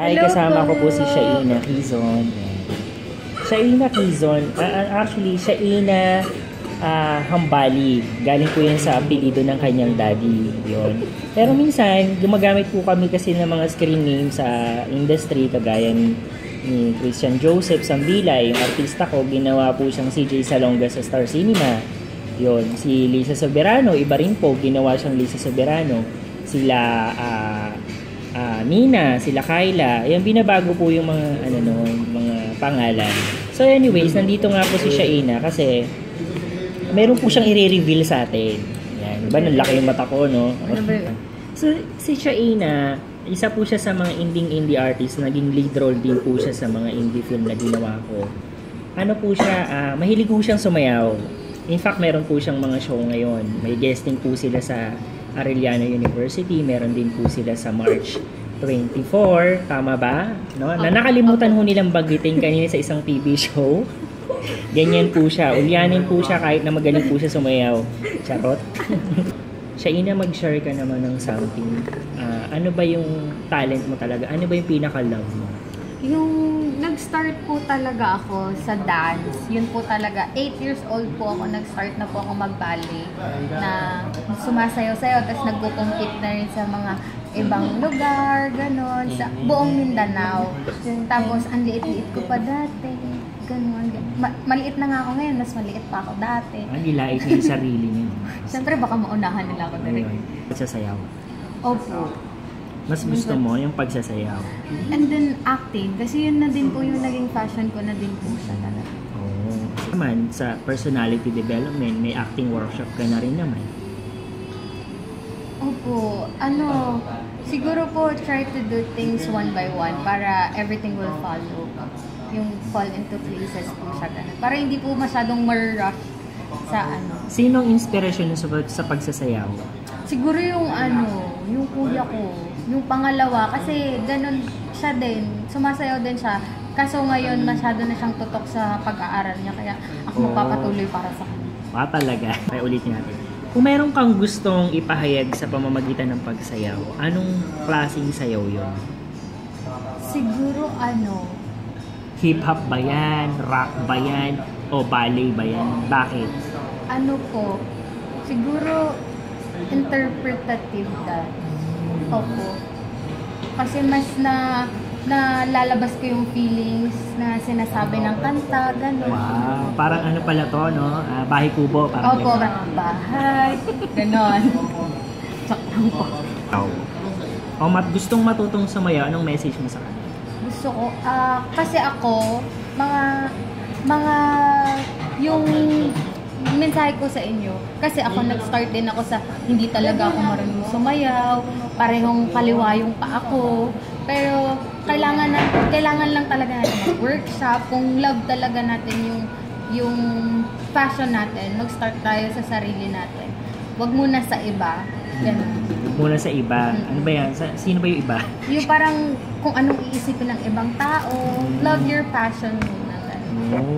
Ay, Hello kasama ko po. po si Shaina Quizon. Shaina Quizon, ah, ah, actually, Shaina ah, Hambali. Galing po yan sa apelido ng kanyang daddy. Yun. Pero minsan, gumagamit po kami kasi ng mga screen names sa industry, kagaya ni, Christian Joseph Sambila, yung artista ko, ginawa po siyang CJ Salonga sa Star Cinema. Yun, si Lisa Soberano, iba rin po, ginawa siyang Lisa Soberano. Sila ah, ah, Nina, sila Kyla. Ayan, binabago po yung mga, ano no, mga pangalan. So anyways, nandito nga po si Shaina kasi meron po siyang i-reveal sa atin. Yan, diba, nalaki yung mata ko, no? So, si Shaina, isa po siya sa mga indie-indie artist, naging lead role din po siya sa mga indie film na ginawa ko. Ano po siya, ah, mahilig po siyang sumayaw. In fact, meron po siyang mga show ngayon. May guesting po sila sa Arellano University, meron din po sila sa March 24, tama ba? No? Na nakalimutan ho nilang bagitin kanina sa isang TV show. Ganyan po siya. Ulyanin po siya kahit na magaling po siya sumayaw. Charot. siya ina mag-share ka naman ng something. Ah, ano ba yung talent mo talaga? Ano ba yung pinaka-love mo? Yung nag-start po talaga ako sa dance, yun po talaga, 8 years old po ako, nag-start na po ako mag-ballet, na sumasayaw-sayaw, tapos nagko-compete na rin sa mga ibang lugar, ganon, sa buong Mindanao. Tapos, ang liit-liit ko pa dati, ganon. Ma- maliit na nga ako ngayon, mas maliit pa ako dati. Ang ilait niya yung sarili niya. Siyempre, baka maunahan nila ako direct. Ayun. Pagsasayaw. Opo. Mas gusto mo yung pagsasayaw. And then, acting, kasi yun na din po yung naging fashion ko na din po siya talaga. Oh. Naman, sa personality development, may acting workshop ka na rin naman. Opo, ano, siguro po try to do things one by one para everything will follow. Yung fall into places po siya ganun. Para hindi po masyadong mar-rush sa ano. Sinong inspiration sa, sa pagsasayaw? Siguro yung ano, yung kuya ko, yung pangalawa, kasi ganun siya din, sumasayaw din siya. Kaso ngayon masyado na siyang tutok sa pag-aaral niya, kaya ako magpapatuloy para sa kanya. Ah, talaga. Kaya ulitin natin. Kung meron kang gustong ipahayag sa pamamagitan ng pagsayaw, anong klaseng sayaw yon? Siguro ano, Hip-hop ba yan? Rock ba yan? O ballet ba yan? Bakit? ano po, siguro interpretative dance. Opo. Kasi mas na na lalabas ko yung feelings na sinasabi ng kanta, gano'n. Wow, parang ano pala to, no? Ah, bahay kubo, parang Opo, ganun. bahay, gano'n. Chak lang po. Wow. O mat gustong matutong sumayaw, anong message mo sa kanila? Gusto ko, ah, kasi ako, mga, mga, yung mensahe ko sa inyo, kasi ako nag-start din ako sa hindi talaga ako marunong sumayaw, parehong kaliwa yung pa ako, pero kailangan na, kailangan lang talaga natin mag-workshop, kung love talaga natin yung, yung passion natin, mag-start tayo sa sarili natin. Huwag muna sa iba, ganun. Muna sa iba. Ano ba yan? Sa, sino ba yung iba? Yung parang kung anong iisipin ng ibang tao, love your passion muna. ganun. Oh.